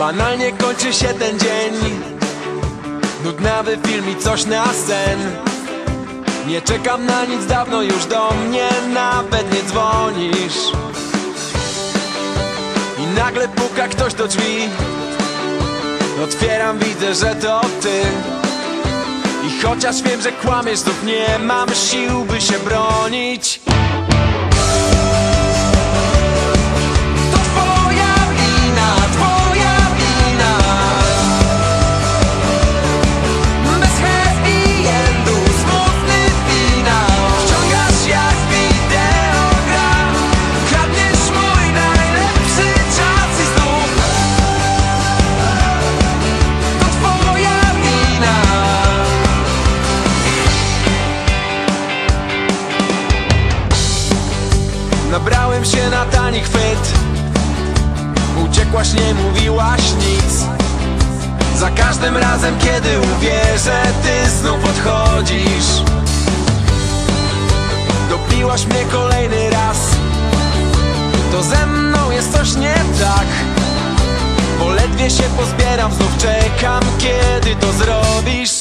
Banalnie kończy się ten dzień. Nudnawy film i coś na sen. Nie czekam na nic, dawno już do mnie nawet nie dzwonisz. I nagle puka ktoś do drzwi. Otwieram, widzę, że to ty. I chociaż wiem, że kłamiesz, znów nie mam sił, by się bronić Nabrałem się na tani chwyt. Uciekłaś, nie mówiłaś nic. Za każdym razem, kiedy uwierzę Ty znów odchodzisz. Dopiłaś mnie kolejny raz. To ze mną jest coś nie tak. Bo ledwie się pozbieram, znów czekam Kiedy to zrobisz